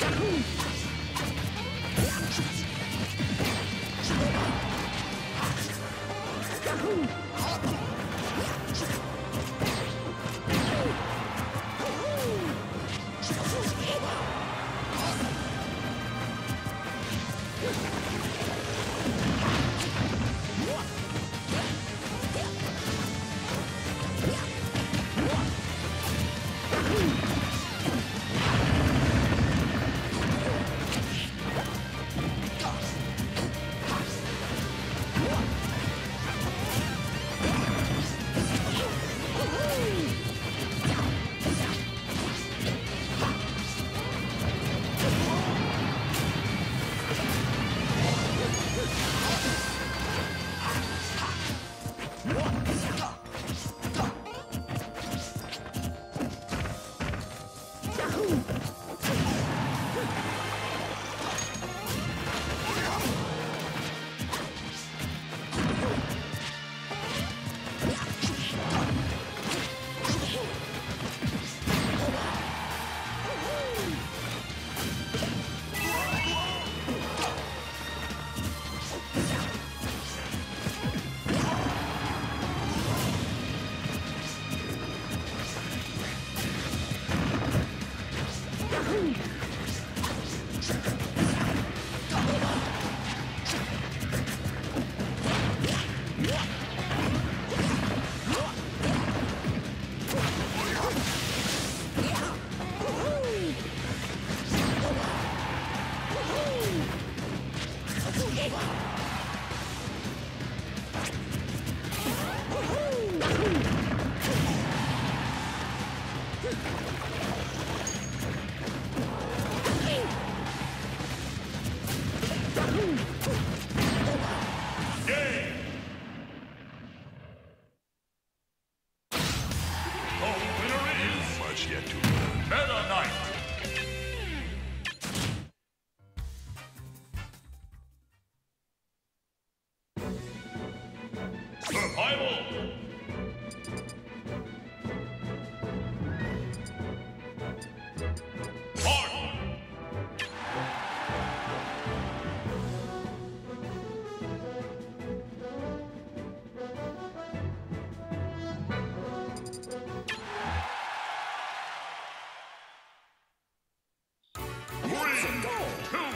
Yeah. Game! Three, two,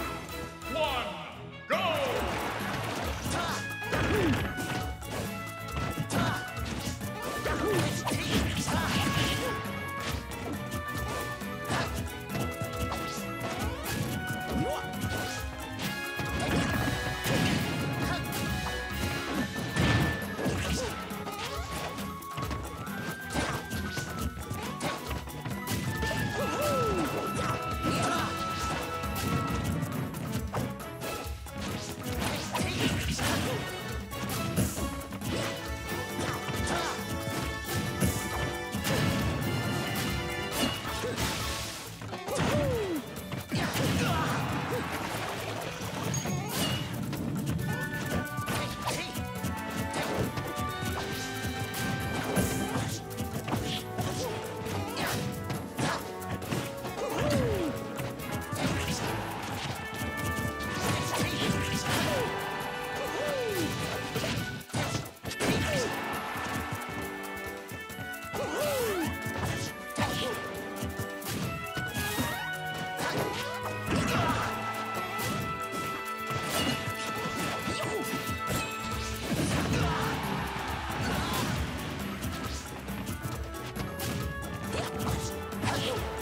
Yes.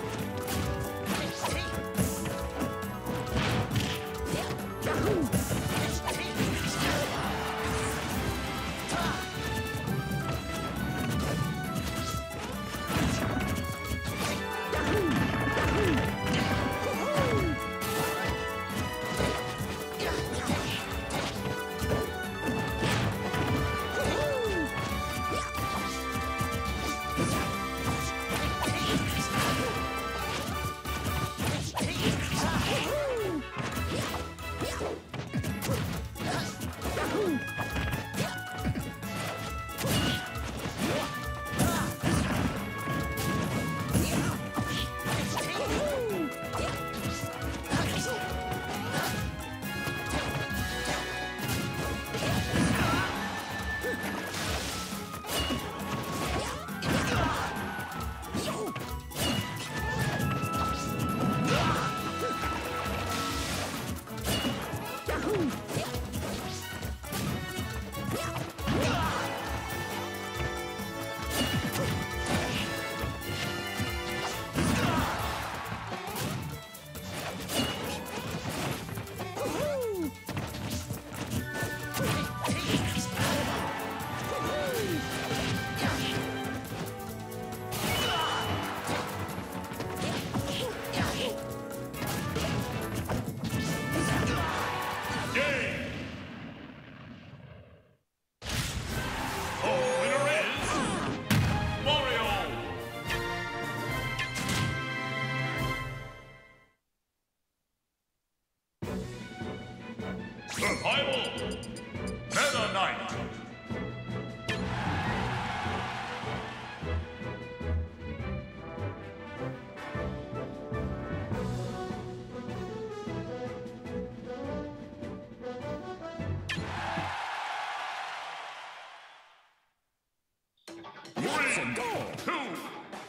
Two,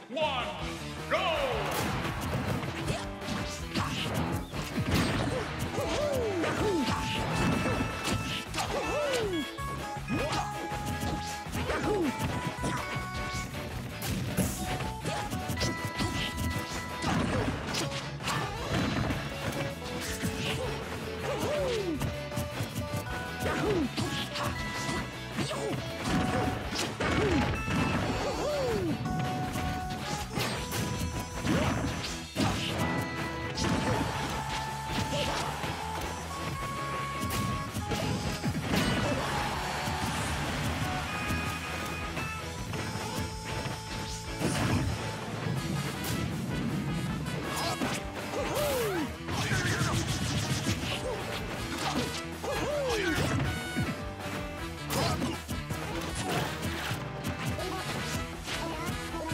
one,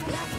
Black